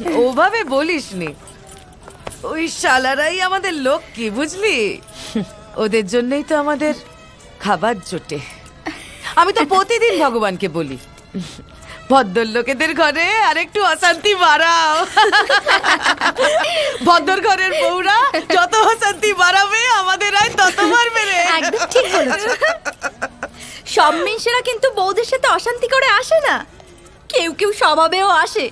ওভাবে বলিস নি ওই শালারাই আমাদের লোক কি বুঝলি? ওদের জন্যই তো আমাদের খাবার জোটে। আমি তো প্রতিদিন ভগবানকে বলি ভদ্রলোকেদের ঘরে আরেকটু অশান্তি বাড়াও। ভদ্র ঘরের বউরা যত অশান্তি বাড়াবে আমাদের আয় তত মারবে রে। একদম ঠিক বলেছ। সব মেয়েরা কিন্তু বউদের সাথে অশান্তি করে আসে না। কেউ কেউ স্বভাবেও আসে।